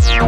Wow.